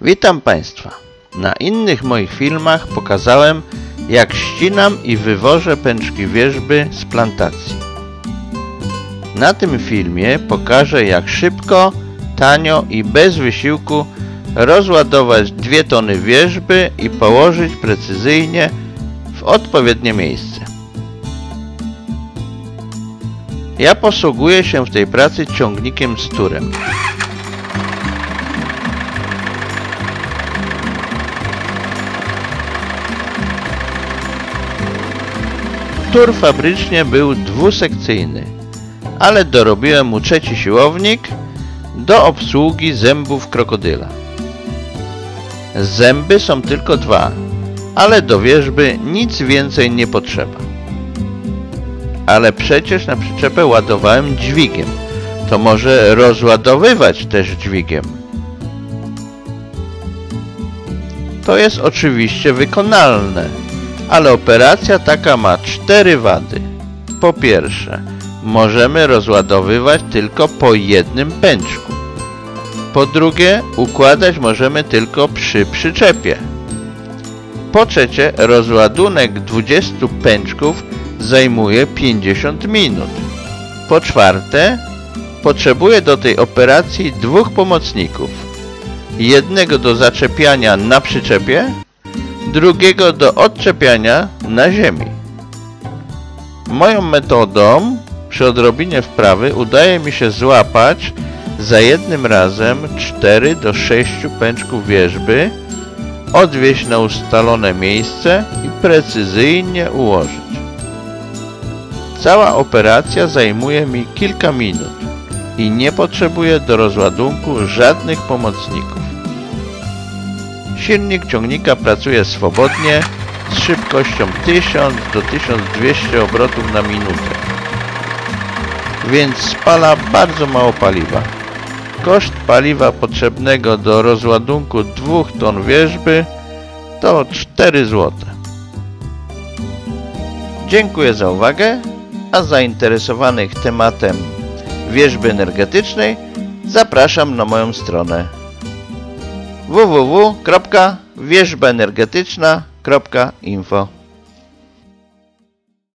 Witam Państwa. Na innych moich filmach pokazałem jak ścinam i wywożę pęczki wierzby z plantacji. Na tym filmie pokażę jak szybko, tanio i bez wysiłku rozładować 2 tony wierzby i położyć precyzyjnie w odpowiednie miejsce. Ja posługuję się w tej pracy ciągnikiem z turem. Tur fabrycznie był dwusekcyjny, ale dorobiłem mu trzeci siłownik do obsługi zębów krokodyla. Zęby są tylko dwa, ale do wierzby nic więcej nie potrzeba. Ale przecież na przyczepę ładowałem dźwigiem. To może rozładowywać też dźwigiem. To jest oczywiście wykonalne, ale operacja taka ma cztery wady. Po pierwsze, możemy rozładowywać tylko po jednym pęczku. Po drugie, układać możemy tylko przy przyczepie. Po trzecie, rozładunek 20 pęczków zajmuje 50 minut. Po czwarte, potrzebuję do tej operacji dwóch pomocników. Jednego do zaczepiania na przyczepie, drugiego do odczepiania na ziemi. Moją metodą przy odrobinie wprawy udaje mi się złapać za jednym razem 4 do 6 pęczków wierzby, odwieźć na ustalone miejsce i precyzyjnie ułożyć. Cała operacja zajmuje mi kilka minut i nie potrzebuję do rozładunku żadnych pomocników. Silnik ciągnika pracuje swobodnie z szybkością 1000 do 1200 obrotów na minutę, więc spala bardzo mało paliwa. Koszt paliwa potrzebnego do rozładunku 2 ton wierzby to 4 zł. Dziękuję za uwagę, a zainteresowanych tematem wierzby energetycznej zapraszam na moją stronę www.wierzbaenergetyczna.info